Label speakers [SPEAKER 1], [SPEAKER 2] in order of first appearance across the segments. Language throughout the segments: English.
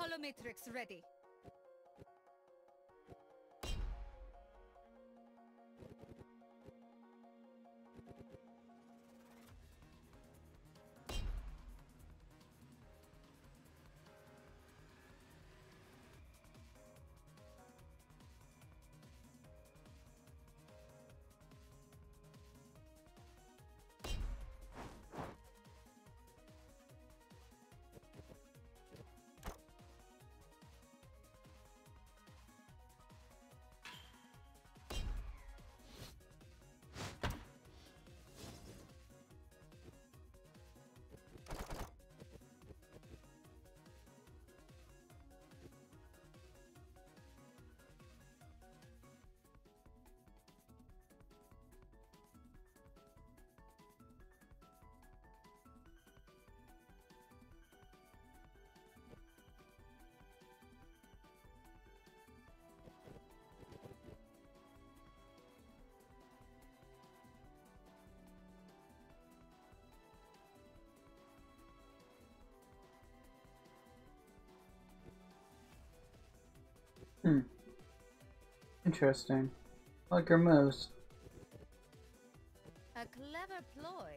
[SPEAKER 1] Holomatrix ready.
[SPEAKER 2] Interesting. Like her moves.
[SPEAKER 1] A clever ploy.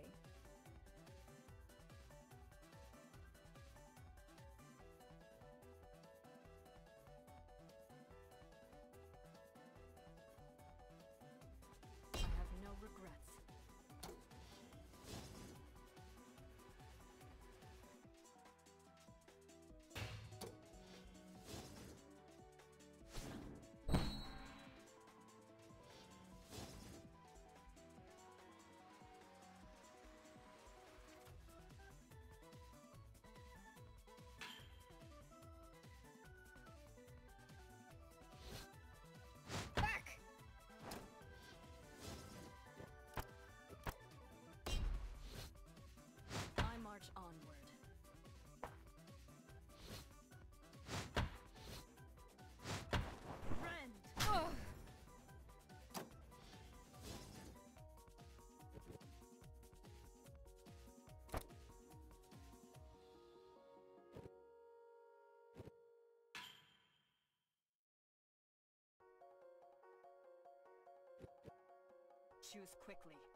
[SPEAKER 1] Choose quickly.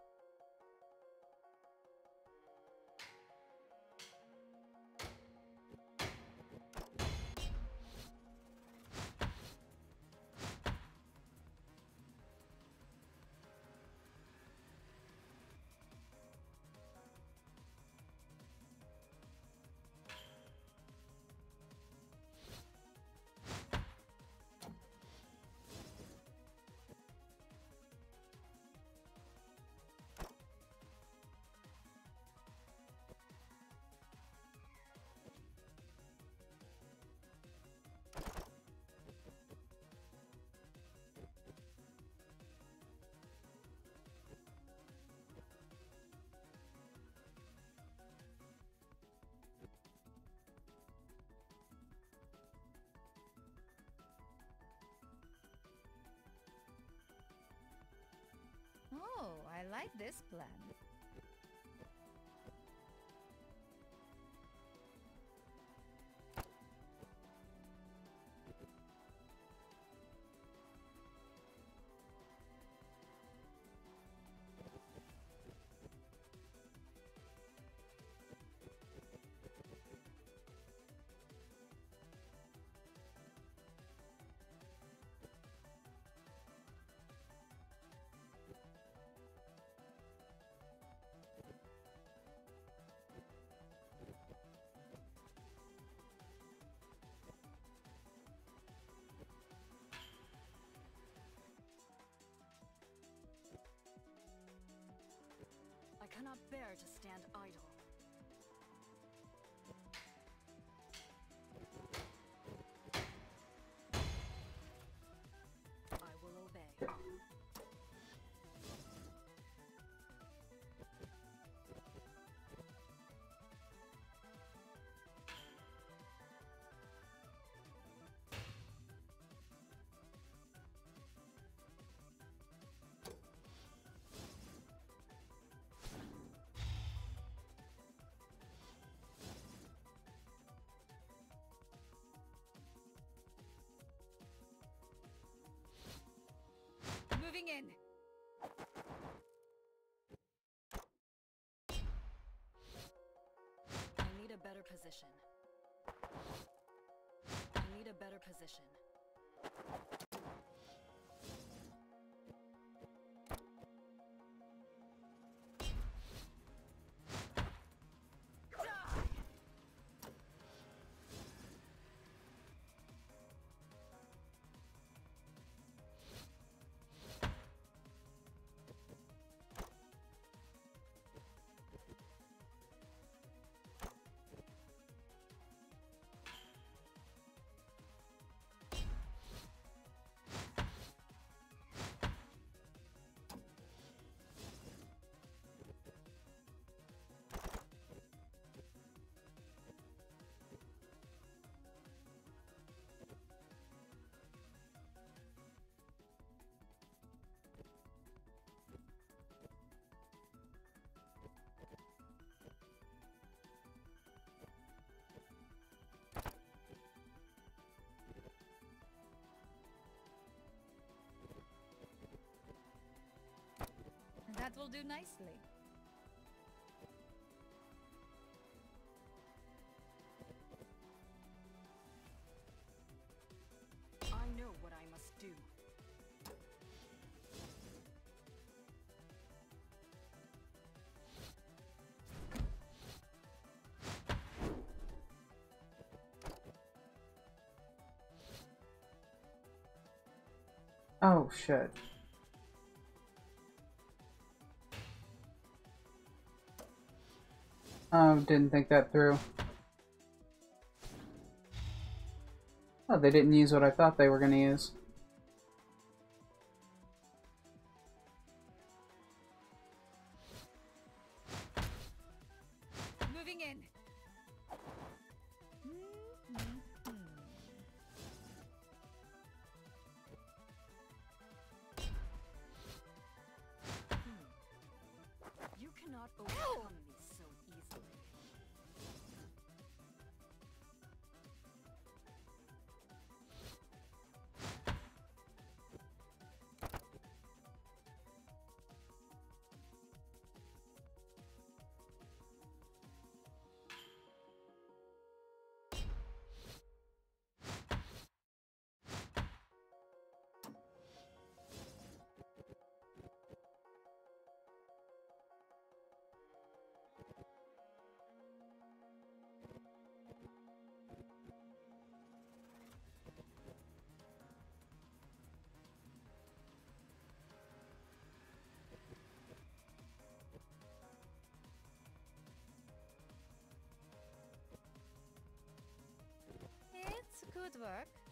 [SPEAKER 1] I like this plan. Cannot bear to stand Moving in. I need a better position. I need a better position.
[SPEAKER 3] That will do nicely.
[SPEAKER 1] I know what I must do.
[SPEAKER 2] Oh shit. Oh, didn't think that through. Oh, they didn't use what I thought they were gonna use.
[SPEAKER 3] Good work.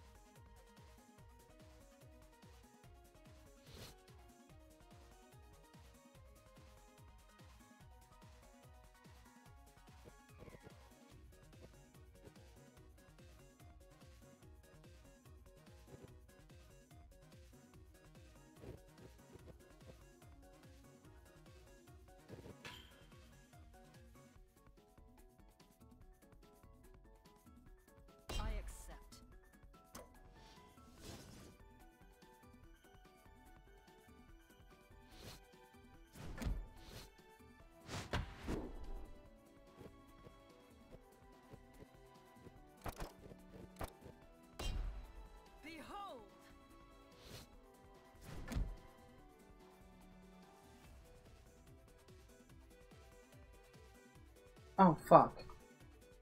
[SPEAKER 2] Oh fuck.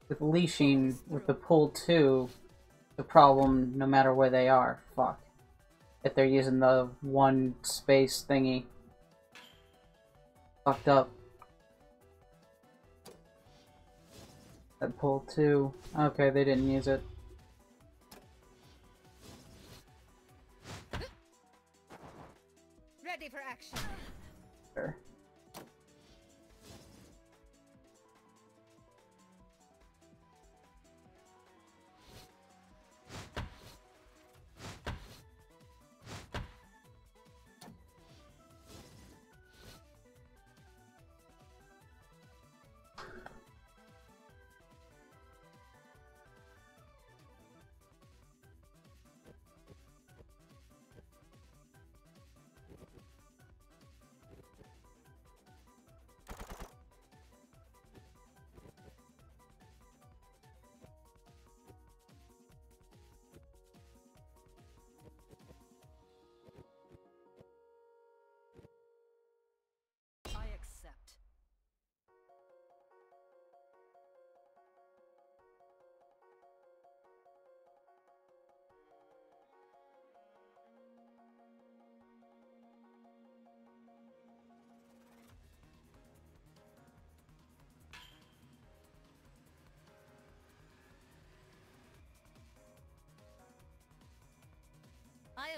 [SPEAKER 2] With leashing, with the pull 2, the problem no matter where they are. Fuck. If they're using the one space thingy. Fucked up. That pull 2. Okay, they didn't use it.
[SPEAKER 3] Ready for action.
[SPEAKER 2] Sure.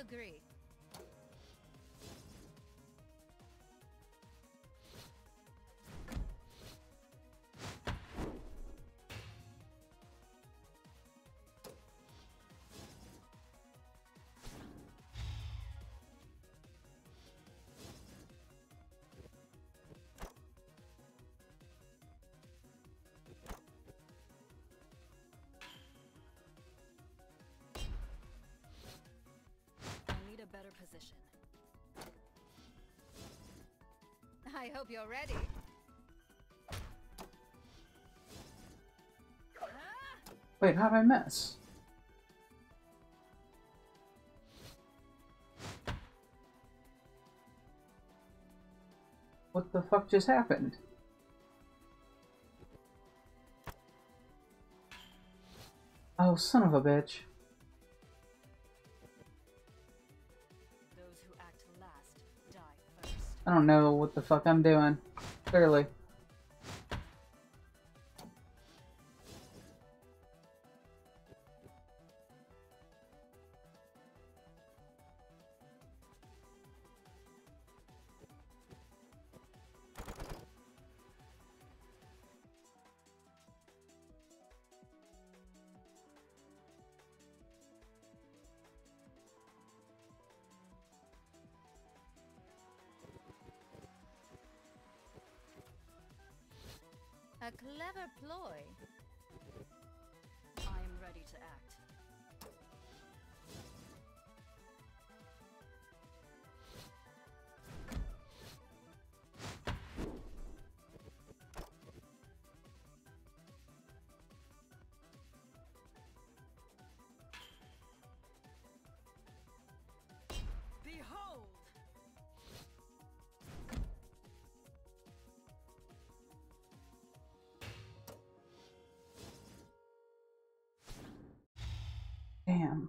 [SPEAKER 3] Agree.
[SPEAKER 1] Position.
[SPEAKER 3] I hope you're ready.
[SPEAKER 2] Wait, how did I miss? What the fuck just happened? Oh, son of a bitch. I don't know what the fuck I'm doing. Clearly.
[SPEAKER 3] A clever ploy.
[SPEAKER 1] I am ready to act.
[SPEAKER 2] Damn.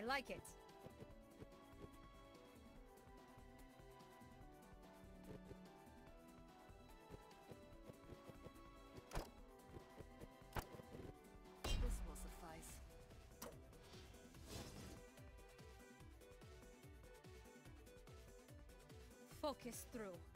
[SPEAKER 1] I
[SPEAKER 3] like it.
[SPEAKER 1] This will suffice.
[SPEAKER 3] Focus through.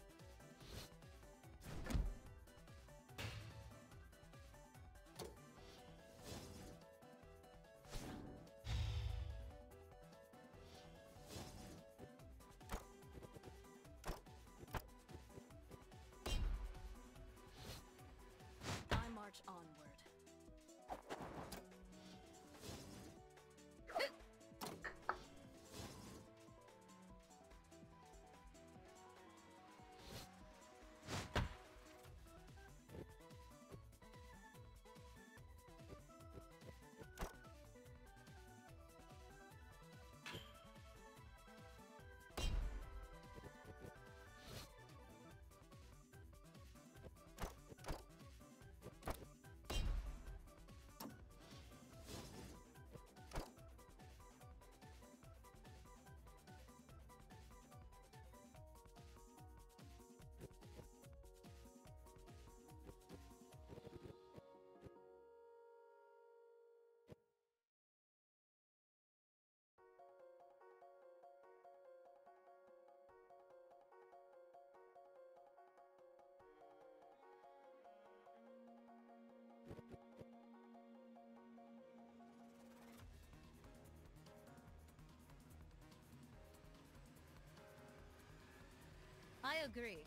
[SPEAKER 3] Agree.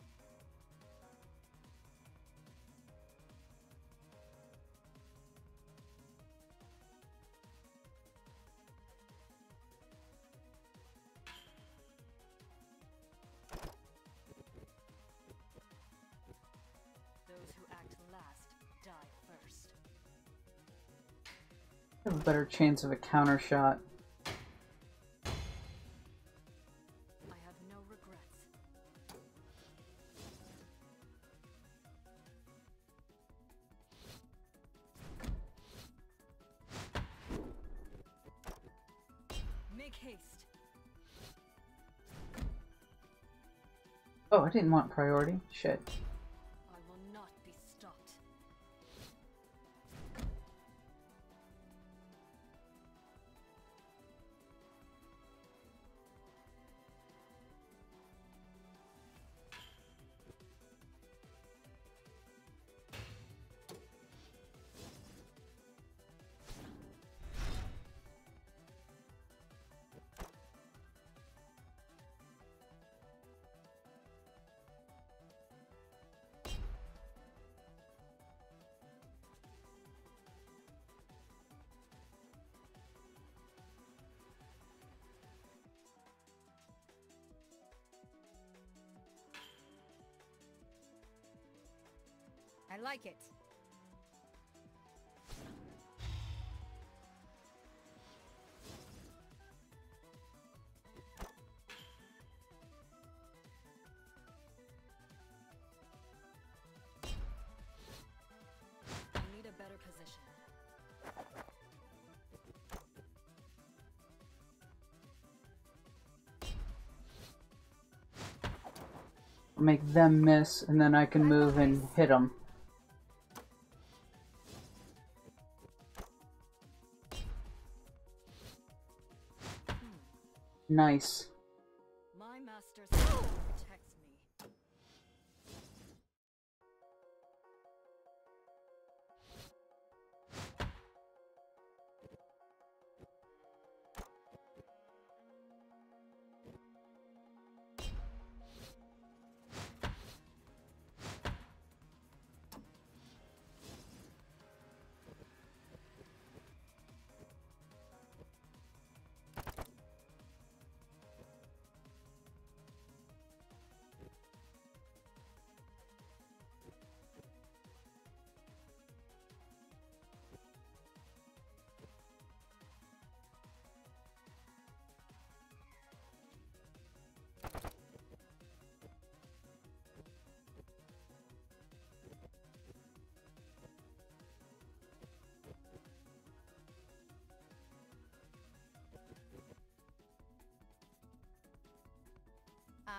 [SPEAKER 1] Those who act last die first.
[SPEAKER 2] Have a better chance of a counter shot. Didn't want priority. Shit.
[SPEAKER 1] I
[SPEAKER 3] like it.
[SPEAKER 1] I need a better position.
[SPEAKER 2] Make them miss, and then I can move and hit them. Nice.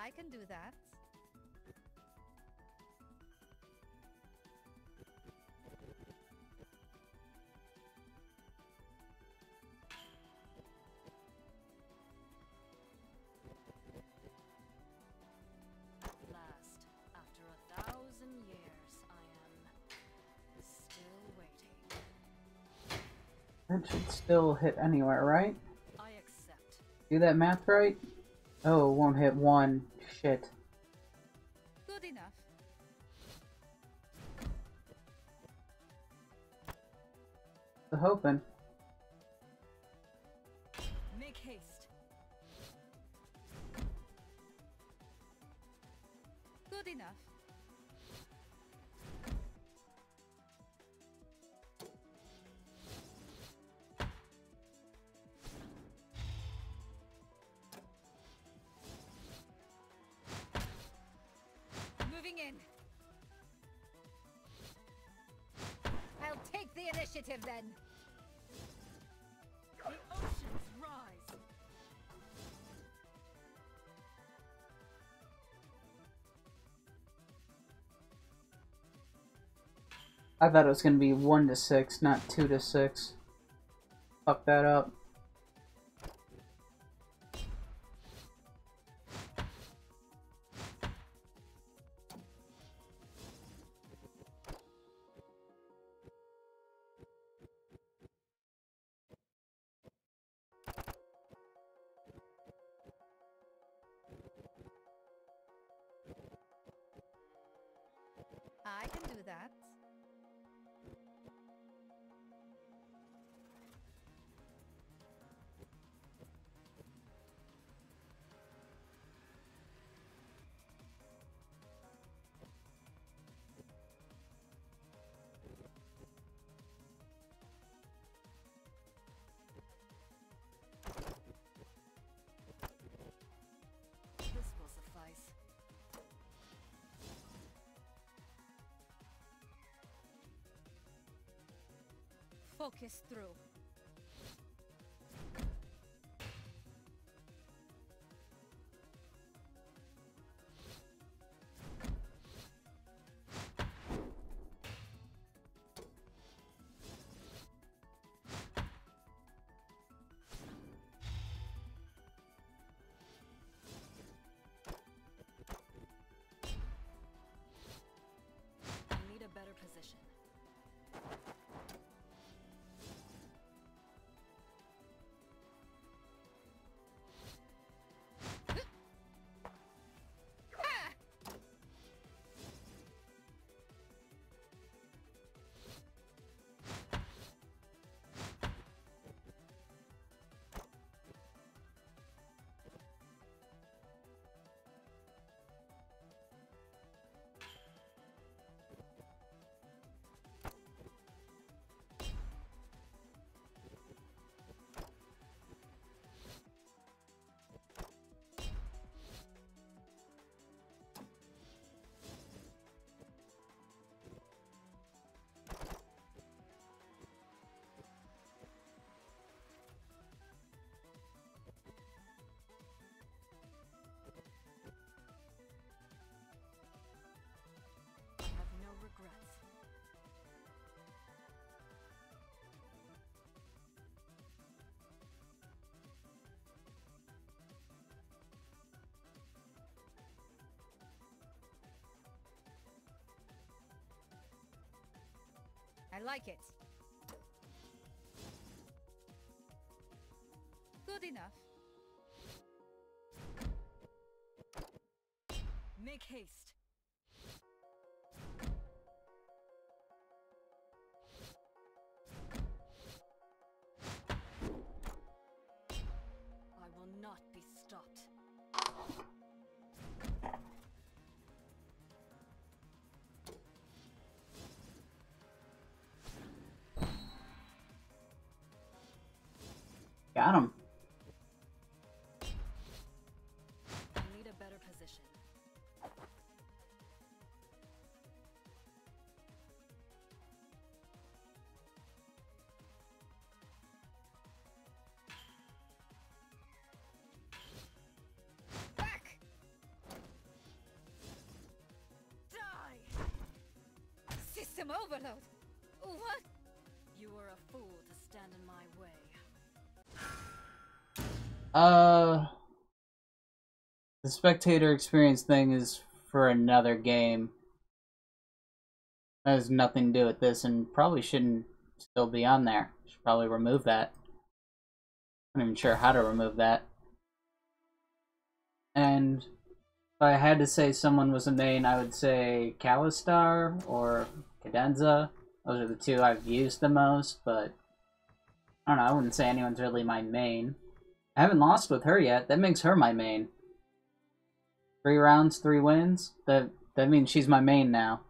[SPEAKER 3] I can do that.
[SPEAKER 1] Last, after a thousand years, I am still waiting.
[SPEAKER 2] That should still hit anywhere, right?
[SPEAKER 1] I accept.
[SPEAKER 2] Do that math right? Oh, it won't hit one. Shit.
[SPEAKER 3] Good enough.
[SPEAKER 2] The hoping.
[SPEAKER 3] Initiative then.
[SPEAKER 1] The oceans rise.
[SPEAKER 2] I thought it was gonna be one to six, not two to six. Fuck that up.
[SPEAKER 3] Focus through.
[SPEAKER 1] I
[SPEAKER 3] like it. Good enough.
[SPEAKER 1] Make haste. I will not be stopped. Die!
[SPEAKER 3] System overload! What?
[SPEAKER 1] You are a fool to stand in my way.
[SPEAKER 2] Uh, the spectator experience thing is for another game. That has nothing to do with this, and probably shouldn't still be on there. Should probably remove that. I'm not even sure how to remove that. And if I had to say someone was a main, I would say Kallistar or Cadenza. Those are the two I've used the most, but I don't know. I wouldn't say anyone's really my main. I haven't lost with her yet. That makes her my main. Three rounds, three wins. That that means she's my main now.